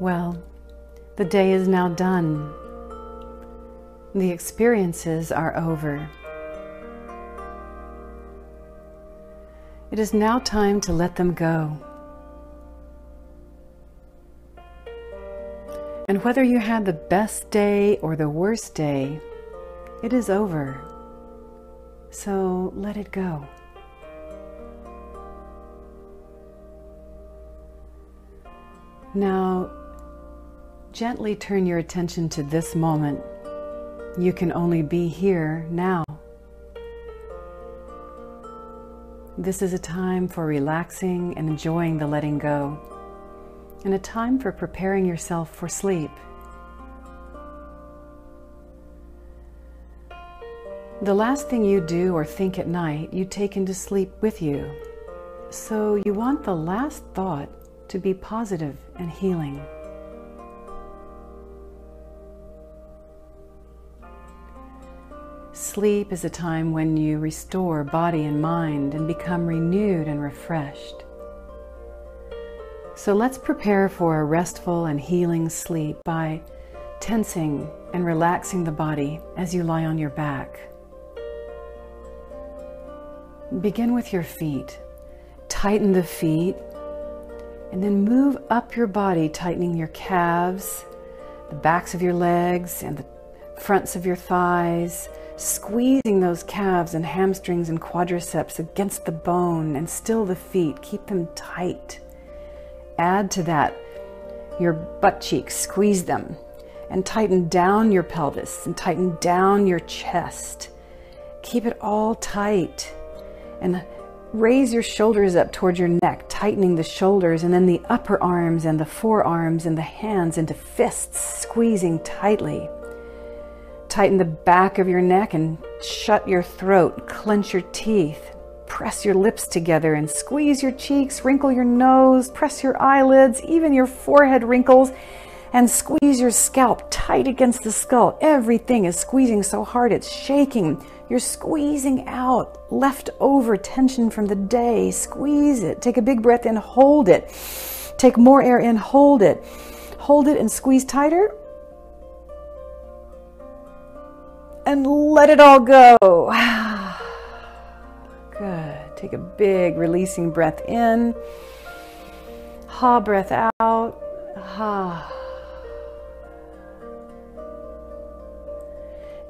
Well, the day is now done. The experiences are over. It is now time to let them go. And whether you had the best day or the worst day, it is over. So let it go. Now, gently turn your attention to this moment. You can only be here now. This is a time for relaxing and enjoying the letting go, and a time for preparing yourself for sleep. The last thing you do or think at night, you take into sleep with you. So you want the last thought to be positive and healing. Sleep is a time when you restore body and mind and become renewed and refreshed. So let's prepare for a restful and healing sleep by tensing and relaxing the body as you lie on your back. Begin with your feet. Tighten the feet and then move up your body, tightening your calves, the backs of your legs, and the fronts of your thighs squeezing those calves and hamstrings and quadriceps against the bone and still the feet. Keep them tight. Add to that your butt cheeks, squeeze them and tighten down your pelvis and tighten down your chest. Keep it all tight and raise your shoulders up towards your neck, tightening the shoulders and then the upper arms and the forearms and the hands into fists, squeezing tightly. Tighten the back of your neck and shut your throat. Clench your teeth. Press your lips together and squeeze your cheeks. Wrinkle your nose. Press your eyelids, even your forehead wrinkles. And squeeze your scalp tight against the skull. Everything is squeezing so hard it's shaking. You're squeezing out leftover tension from the day. Squeeze it. Take a big breath in, hold it. Take more air in, hold it. Hold it and squeeze tighter and let it all go. Good. Take a big releasing breath in. Ha breath out. Ha.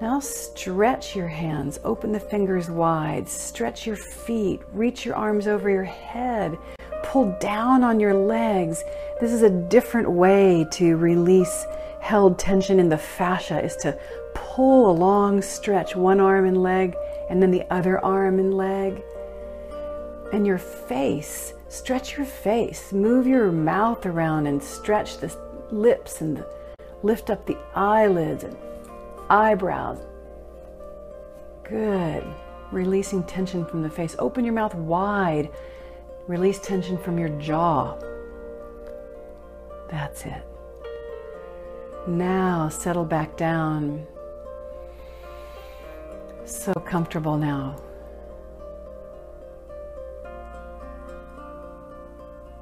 Now stretch your hands, open the fingers wide, stretch your feet, reach your arms over your head, pull down on your legs. This is a different way to release held tension in the fascia is to pull a long stretch, one arm and leg, and then the other arm and leg. And your face, stretch your face, move your mouth around and stretch the lips and the, lift up the eyelids and eyebrows. Good. Releasing tension from the face. Open your mouth wide. Release tension from your jaw. That's it. Now settle back down. So comfortable now.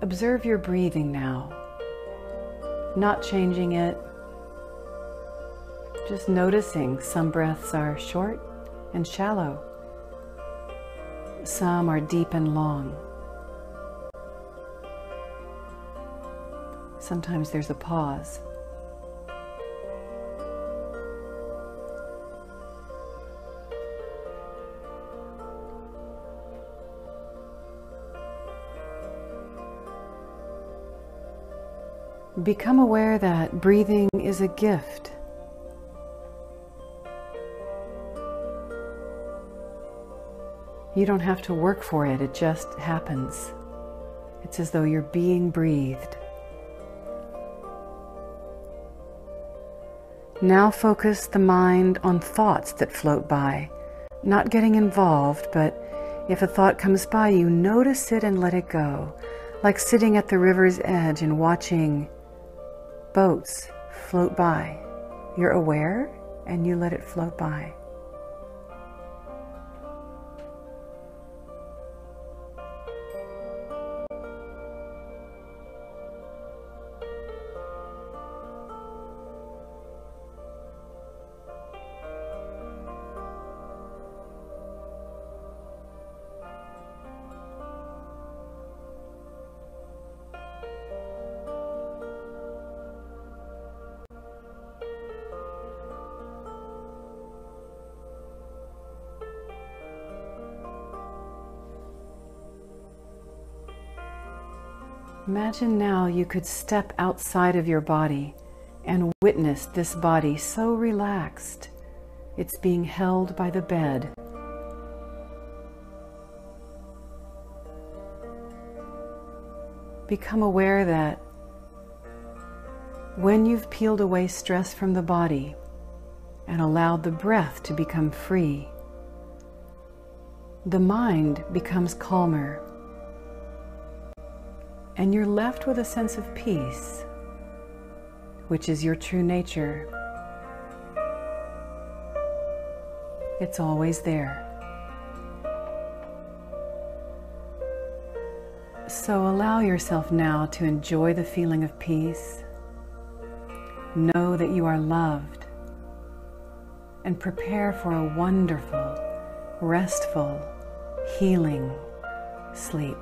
Observe your breathing now, not changing it, just noticing some breaths are short and shallow, some are deep and long. Sometimes there's a pause. Become aware that breathing is a gift. You don't have to work for it, it just happens. It's as though you're being breathed. Now focus the mind on thoughts that float by, not getting involved, but if a thought comes by, you notice it and let it go, like sitting at the river's edge and watching boats float by. You're aware and you let it float by. Imagine now you could step outside of your body and witness this body so relaxed. It's being held by the bed. Become aware that when you've peeled away stress from the body and allowed the breath to become free, the mind becomes calmer and you're left with a sense of peace, which is your true nature. It's always there. So allow yourself now to enjoy the feeling of peace. Know that you are loved and prepare for a wonderful, restful, healing sleep.